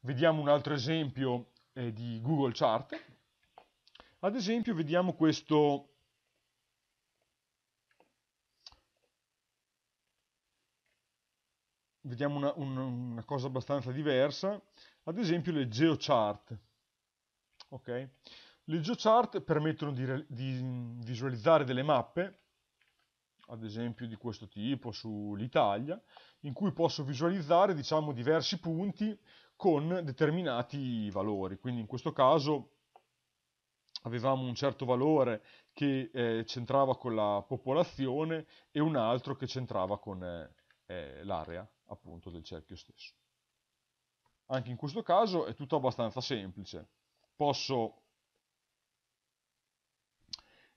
vediamo un altro esempio eh, di Google Chart. Ad esempio vediamo questo vediamo una, un, una, cosa abbastanza diversa, ad esempio le geochart. Okay? Le geochart permettono di, di, visualizzare delle mappe, ad esempio di questo tipo sull'Italia, in cui posso visualizzare diciamo, diversi punti con determinati valori. Quindi in questo caso avevamo un certo valore che eh, c'entrava con la popolazione e un altro che c'entrava con eh, eh l'area appunto del cerchio stesso. Anche in questo caso è tutto abbastanza semplice. Posso,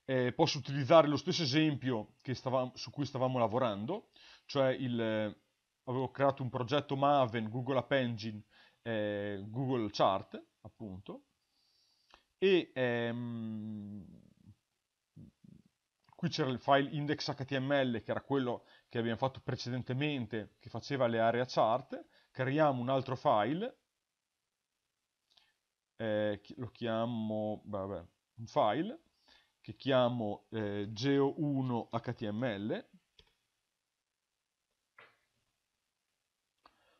eh, posso utilizzare lo stesso esempio stavamo, su cui stavamo lavorando, cioè il, eh, avevo creato un progetto Maven, Google App Engine, eh, Google Chart, appunto, e ehm, qui c'era il file index.html che era quello che abbiamo fatto precedentemente che faceva le area chart, creiamo un altro file, eh, lo chiamo, vabbè, un file che chiamo eh, geo1html,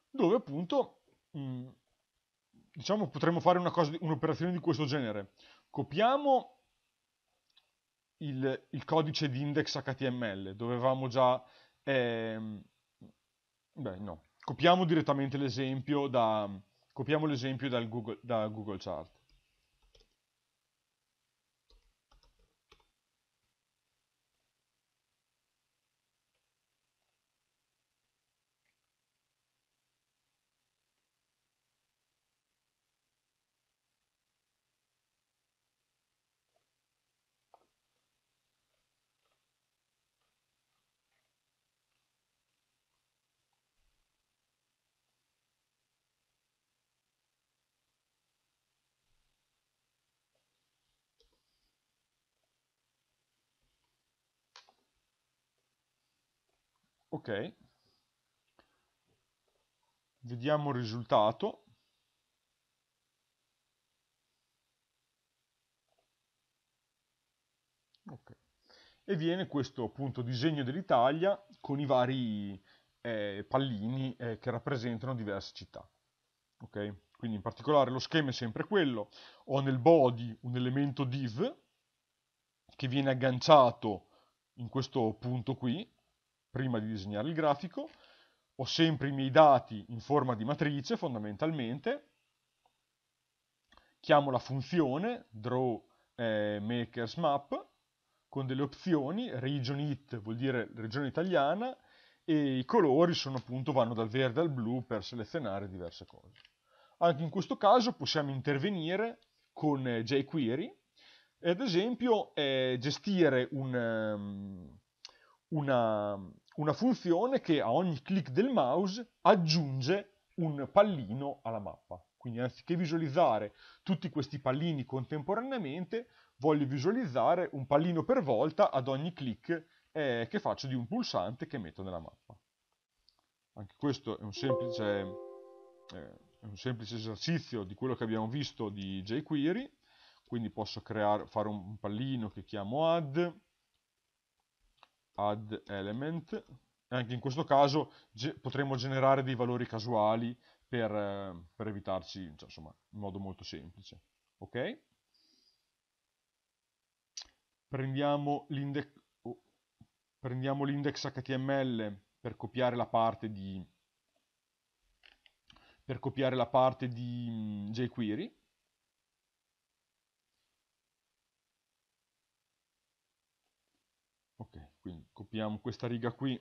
dove appunto mm, diciamo potremmo fare un'operazione un di questo genere. Copiamo il, il codice di index HTML, dove già eh, beh, no. Copiamo direttamente l'esempio da, copiamo l'esempio da Google Chart. Ok. Vediamo il risultato. Okay. e viene questo appunto disegno dell'Italia con i vari eh, pallini eh, che rappresentano diverse città. Ok? Quindi in particolare lo schema è sempre quello. Ho nel body un elemento div che viene agganciato in questo punto qui prima di disegnare il grafico, ho sempre i miei dati in forma di matrice fondamentalmente, chiamo la funzione draw eh, makers map con delle opzioni, region it vuol dire regione italiana e i colori sono appunto vanno dal verde al blu per selezionare diverse cose. Anche in questo caso possiamo intervenire con eh, jQuery e ad esempio eh, gestire un, um, una, una funzione che a ogni clic del mouse aggiunge un pallino alla mappa. Quindi anziché visualizzare tutti questi pallini contemporaneamente, voglio visualizzare un pallino per volta ad ogni clic eh, che faccio di un pulsante che metto nella mappa. Anche questo è un semplice, eh, un semplice esercizio di quello che abbiamo visto di jQuery, quindi posso creare, fare un pallino che chiamo add, add element. Anche in questo caso ge potremmo generare dei valori casuali per, eh, per evitarci cioè, insomma, in modo molto semplice ok? Prendiamo l'index oh, html per copiare la parte di per copiare la parte di mm, jQuery ok quindi copiamo questa riga qui.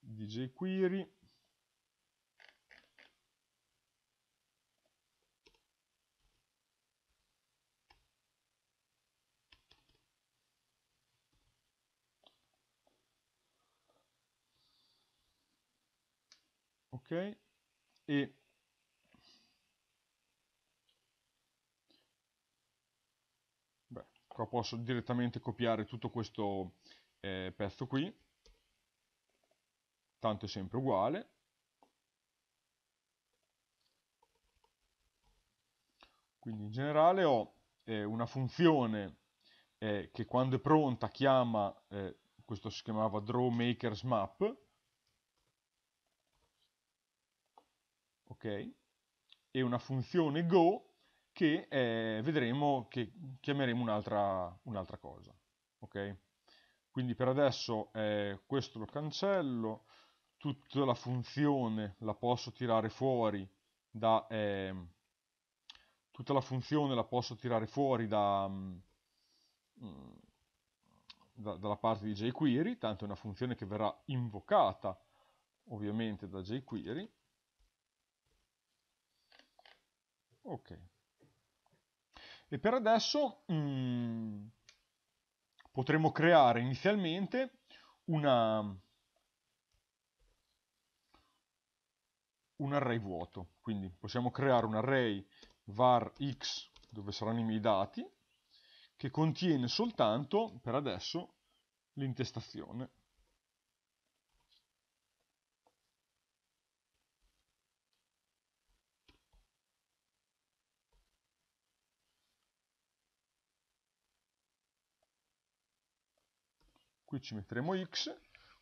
Di jQuery ok. E qua posso direttamente copiare tutto questo eh, pezzo qui tanto è sempre uguale. Quindi in generale ho eh, una funzione eh, che quando è pronta chiama, eh, questo si chiamava drawMakersMap, ok? E una funzione go che eh, vedremo che chiameremo un'altra un cosa, ok? Quindi per adesso eh, questo lo cancello, tutta la funzione la posso tirare fuori da... Eh, tutta la funzione la posso tirare fuori da, mm, da, dalla parte di jQuery, tanto è una funzione che verrà invocata ovviamente da jQuery. Ok. E per adesso mh, mm, potremo creare inizialmente una, un array vuoto. Quindi possiamo creare un array var x, dove saranno i miei dati, che contiene soltanto, per adesso, l'intestazione. Qui ci metteremo x,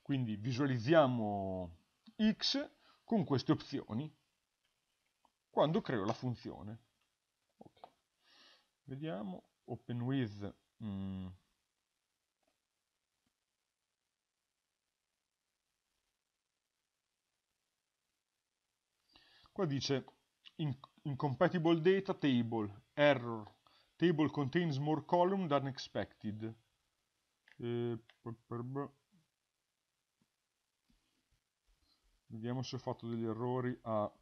quindi visualizziamo x con queste opzioni quando creo la funzione. Okay. Vediamo, open with... Mm. Qua dice incompatible data table, error, table contains more column than expected. Eh, Vediamo se ho fatto degli errori a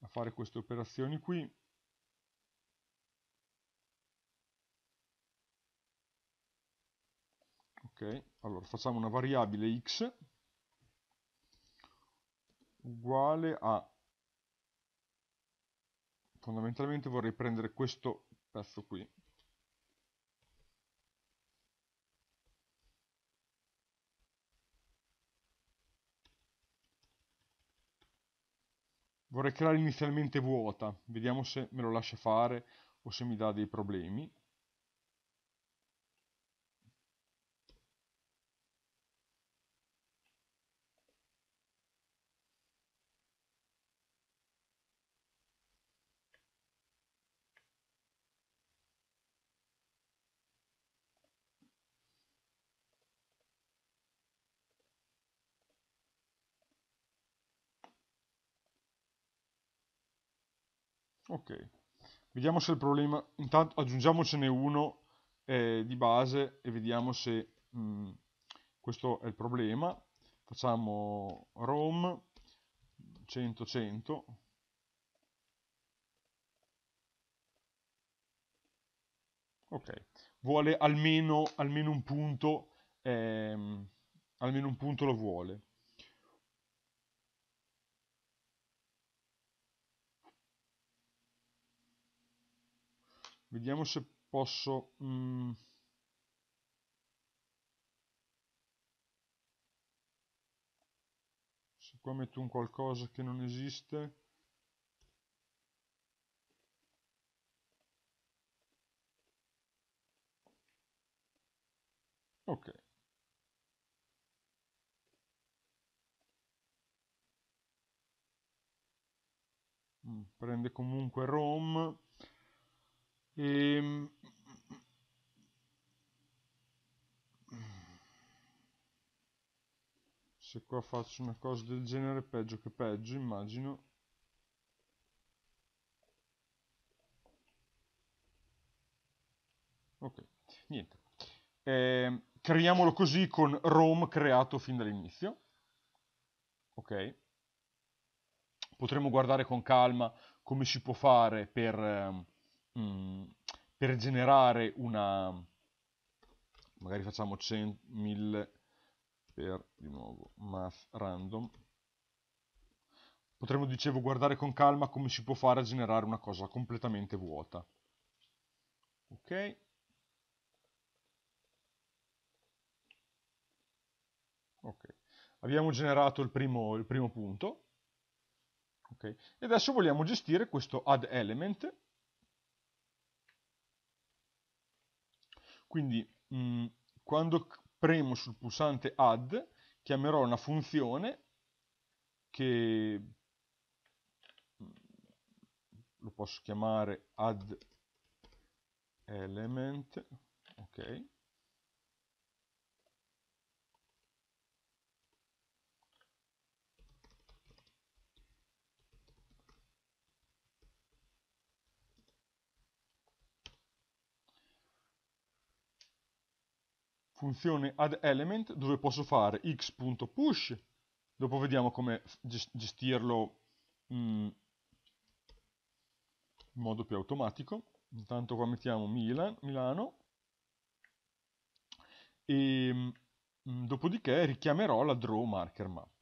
a fare queste operazioni qui. Ok allora facciamo una variabile x uguale a fondamentalmente vorrei prendere questo pezzo qui Vorrei creare inizialmente vuota, vediamo se me lo lascia fare o se mi dà dei problemi. Ok, vediamo se il problema, intanto aggiungiamocene uno eh, di base e vediamo se mh, mm, questo è il problema. Facciamo rom 100 100 ok. Vuole almeno, almeno un punto ehm, almeno un punto lo vuole Vediamo se posso... Mm, se qua metto un qualcosa che non esiste... Ok. Mm, prende comunque ROM. Ehm, se qua faccio una cosa del genere, peggio che peggio, immagino. Ok, niente. Eh, creiamolo così con Rome creato fin dall'inizio. Ok. Potremmo guardare con calma come si può fare per... Eh, mm, per generare una magari facciamo 100, 1000 per di nuovo math random. Potremmo dicevo guardare con calma come si può fare a generare una cosa completamente vuota. Ok? Abbiamo generato il primo, il primo punto, okay. e adesso vogliamo gestire questo add element, quindi mh, mm, quando premo sul pulsante add, chiamerò una funzione che mm, lo posso chiamare add element, ok, funzione addElement dove posso fare x.push, dopo vediamo come gestirlo mm, in modo più automatico. Intanto qua mettiamo Milan, Milano e mm, dopodiché richiamerò la draw marker map.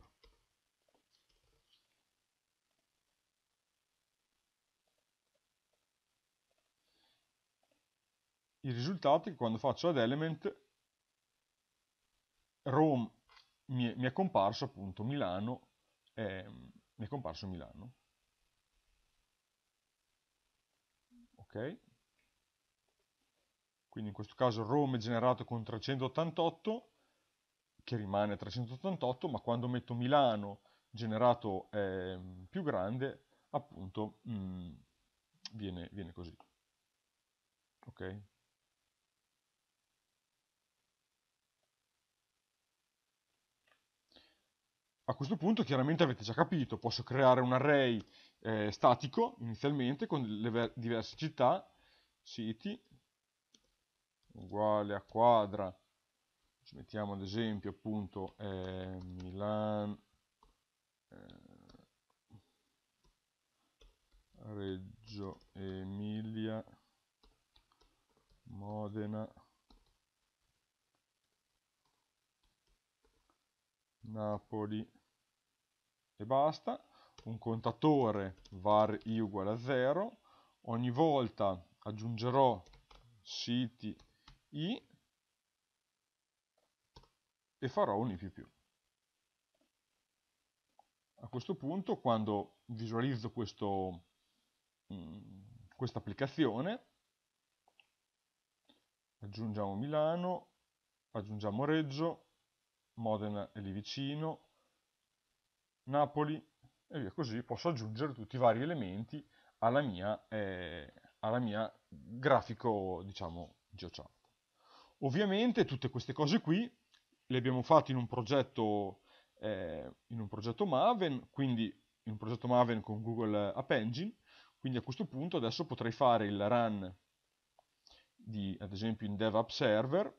Il risultato è che quando faccio add element Rome mi è, mi è comparso appunto Milano, eh, mi è comparso Milano. Ok? Quindi in questo caso Rome è generato con 388, che rimane 388, ma quando metto Milano generato eh, più grande, appunto, mh, mm, viene, viene così. Ok? A questo punto chiaramente avete già capito, posso creare un array eh, statico inizialmente con le diverse città, city, uguale a quadra, ci mettiamo ad esempio appunto eh, Milan, eh, Reggio Emilia, Modena, Napoli. E basta, un contatore var i uguale a 0, ogni volta aggiungerò city i e farò un i più più. A questo punto, quando visualizzo mm, questa applicazione, aggiungiamo Milano, aggiungiamo Reggio, Modena è lì vicino, Napoli e via così posso aggiungere tutti i vari elementi alla mia, eh, alla mia grafico, diciamo, geochart. Ovviamente tutte queste cose qui le abbiamo fatte in un progetto, eh, in un progetto Maven, quindi in un progetto Maven con Google App Engine, quindi a questo punto adesso potrei fare il run di, ad esempio in DevApp Server,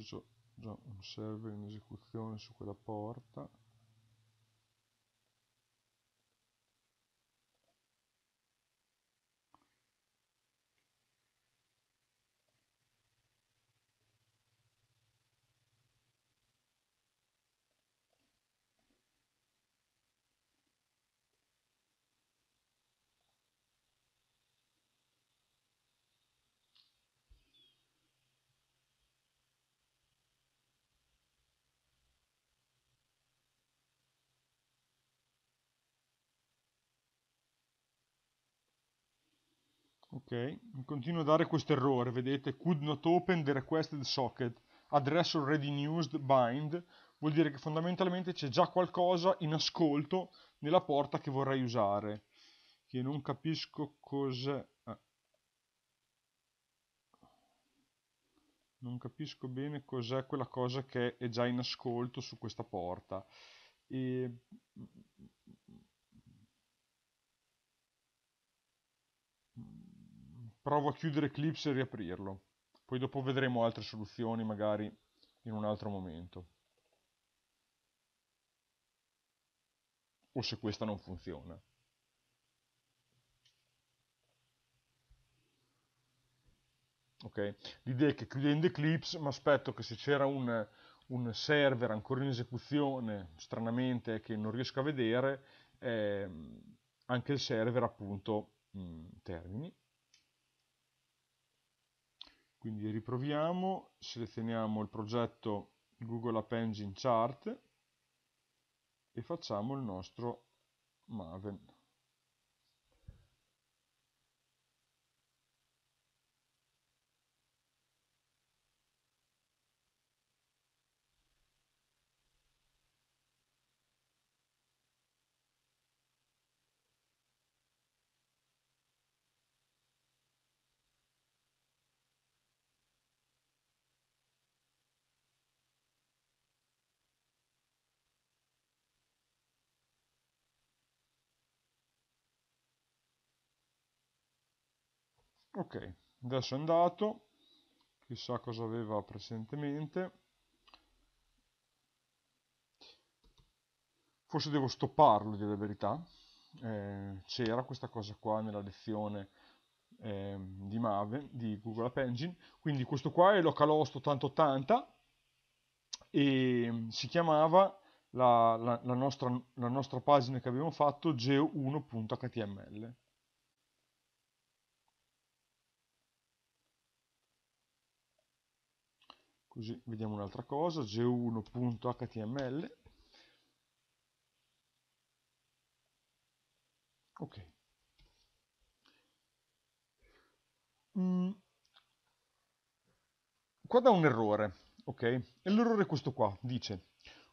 c'ho già un server in esecuzione su quella porta continuo a dare questo errore vedete? Could not open the requested socket. Address already used bind. Vuol dire che fondamentalmente c'è già qualcosa in ascolto nella porta che vorrei usare. Che non capisco cos'è. Eh. non capisco bene cos'è quella cosa che è già in ascolto su questa porta. E provo a chiudere Eclipse e riaprirlo. Poi dopo vedremo altre soluzioni magari in un altro momento. O se questa non funziona. ok? L'idea è che chiudendo Eclipse mi aspetto che se c'era un, un, server ancora in esecuzione, stranamente, che non riesco a vedere, eh, anche il server appunto mh, termini. Quindi riproviamo, selezioniamo il progetto Google App Engine Chart e facciamo il nostro Maven. Ok adesso è andato. Chissà cosa aveva precedentemente. Forse devo stopparlo di la verità. Eh, c'era questa cosa qua nella lezione eh, di Maven di Google App Engine. Quindi questo qua è localhost 8080 e si chiamava la, la, la, nostra, la nostra pagina che abbiamo fatto geo1.html così vediamo un'altra cosa. G1.html ok. Mm. qua da un errore ok? E l'errore è questo qua. Dice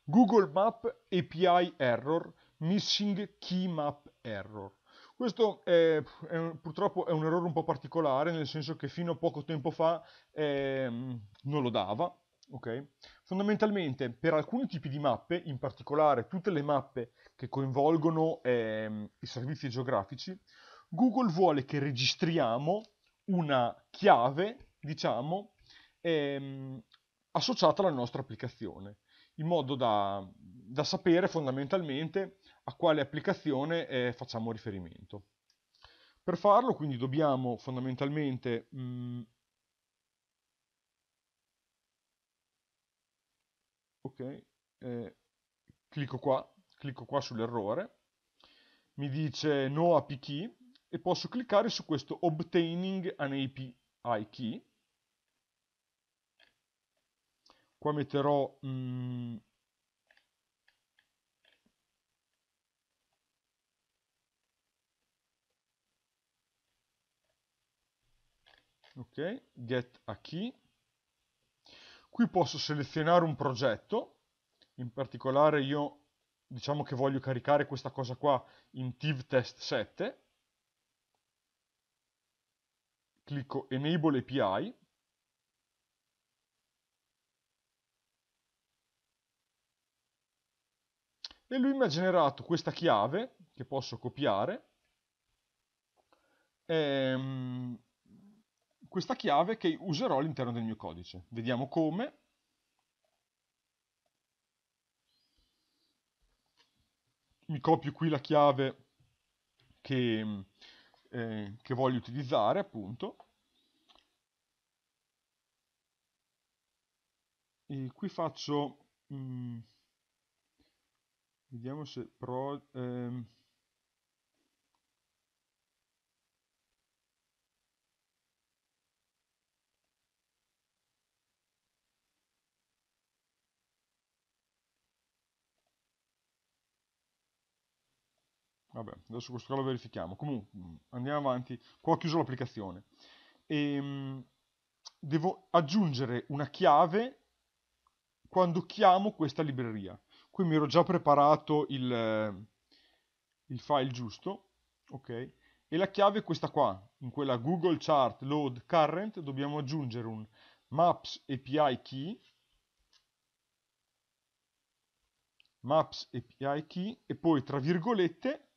Google Map API error missing key map error questo è, è, purtroppo è un errore un po' particolare, nel senso che fino a poco tempo fa eh, non lo dava. Okay? Fondamentalmente per alcuni tipi di mappe, in particolare tutte le mappe che coinvolgono eh, i servizi geografici, Google vuole che registriamo una chiave, diciamo, ehm, associata alla nostra applicazione, in modo da, da sapere fondamentalmente a quale applicazione eh, facciamo riferimento. Per farlo quindi dobbiamo fondamentalmente mh, mm, ok, eh, clicco qua, clicco qua sull'errore, mi dice no API key e posso cliccare su questo obtaining an API key. Qua metterò mh, ok, get a key. Qui posso selezionare un progetto, in particolare io diciamo che voglio caricare questa cosa qua in TivTest 7. Clicco Enable API. E lui mi ha generato questa chiave che posso copiare. Ehm, questa chiave che userò all'interno del mio codice. Vediamo come. Mi copio qui la chiave che, eh, che voglio utilizzare, appunto. E qui faccio... Mm, vediamo se... Pro, ehm, Vabbè, adesso questo qua lo verifichiamo. Comunque, mm, andiamo avanti. Qua ho chiuso l'applicazione. E, ehm, devo aggiungere una chiave quando chiamo questa libreria. Qui mi ero già preparato il, eh, il file giusto, ok? E la chiave è questa qua. In quella Google Chart Load Current dobbiamo aggiungere un Maps API Key Maps API Key e poi tra virgolette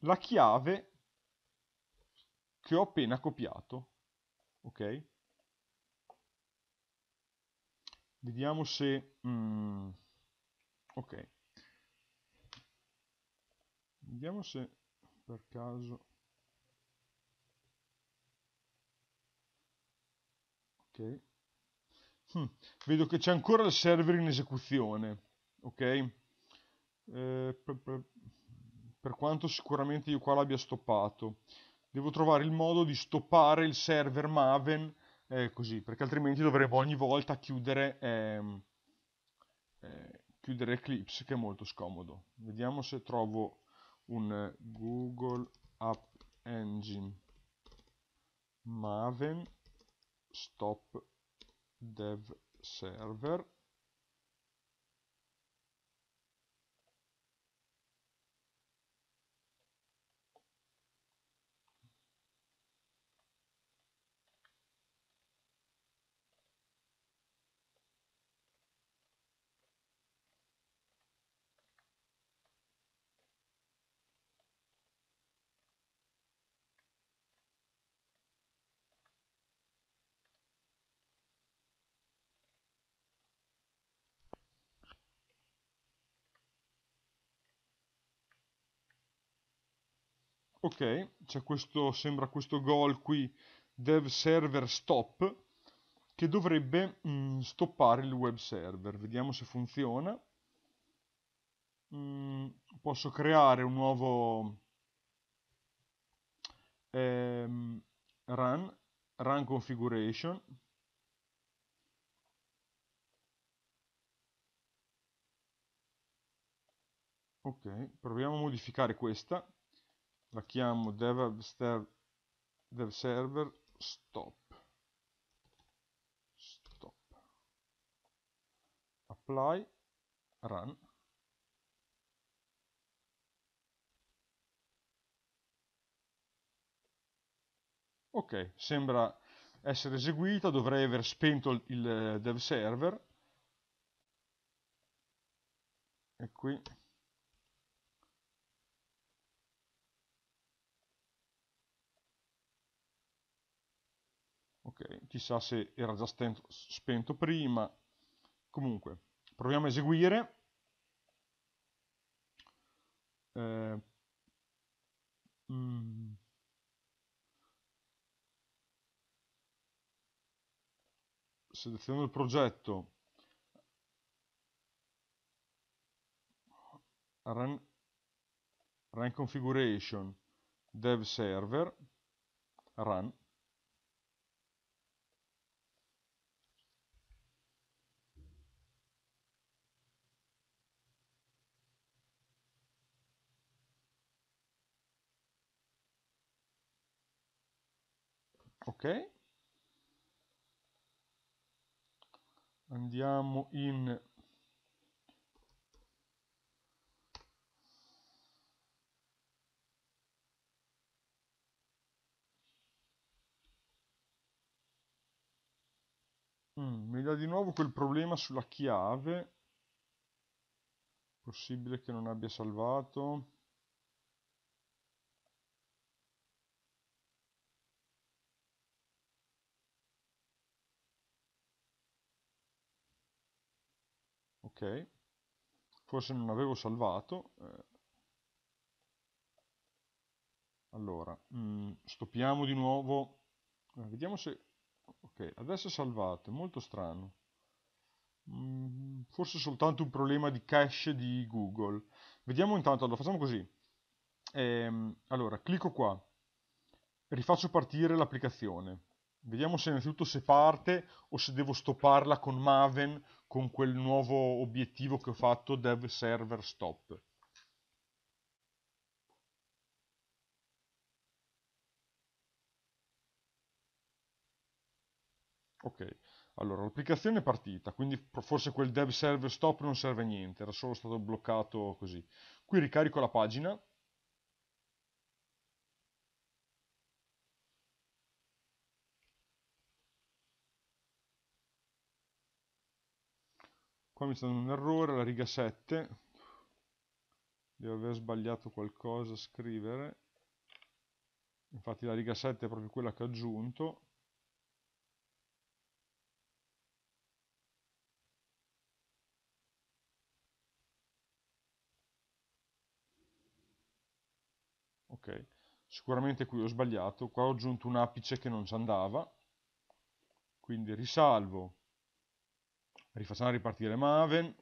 la chiave che ho appena copiato. Ok? Vediamo se... Mm, ok. Vediamo se per caso... ok hm. vedo che c'è ancora il server in esecuzione ok eh, per, quanto sicuramente io qua l'abbia stoppato. Devo trovare il modo di stoppare il server Maven eh, così perché altrimenti dovremo ogni volta chiudere ehm, eh, chiudere Eclipse che è molto scomodo. Vediamo se trovo un Google App Engine Maven stop dev server ok c'è questo sembra questo goal qui dev server stop che dovrebbe mh, mm, stoppare il web server. Vediamo se funziona. Mh, mm, posso creare un nuovo ehm, run run configuration. Ok proviamo a modificare questa la chiamo dev, dev server stop. Stop. Apply run. Ok sembra essere eseguita dovrei aver spento il, il dev server. E qui ok chissà se era già spento, spento prima. Comunque proviamo a eseguire. Eh, mm. seleziono il progetto. Run, run configuration dev server run ok. Andiamo in mm, mi dà di nuovo quel problema sulla chiave. Possibile che non abbia salvato ok. Forse non avevo salvato eh. allora mh, mm, stoppiamo di nuovo. Eh, vediamo se ok adesso è salvato è molto strano. Mm, forse soltanto un problema di cache di google. Vediamo intanto allora facciamo così. Ehm, allora clicco qua. Rifaccio partire l'applicazione. Vediamo se innanzitutto se parte o se devo stopparla con maven con quel nuovo obiettivo che ho fatto dev server stop. Ok, allora l'applicazione è partita, quindi forse quel dev server stop non serve a niente, era solo stato bloccato così. Qui ricarico la pagina qua mi sta dando un errore la riga 7 devo aver sbagliato qualcosa a scrivere. Infatti la riga 7 è proprio quella che ho aggiunto. Ok sicuramente qui ho sbagliato. Qua ho aggiunto un apice che non ci andava. Quindi risalvo, rifacciamo ripartire Maven,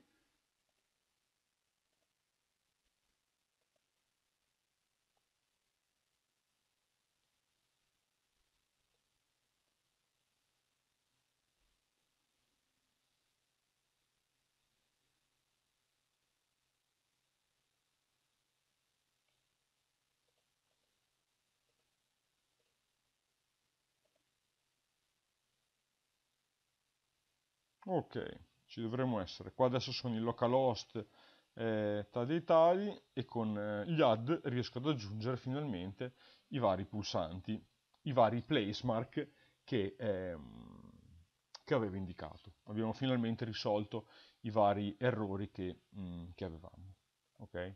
ok ci dovremmo essere. Qua adesso sono in localhost eh, dei tali e con eh, gli add riesco ad aggiungere finalmente i vari pulsanti i vari placemark che, ehm, che avevo indicato. Abbiamo finalmente risolto i vari errori che, mh, mm, che avevamo ok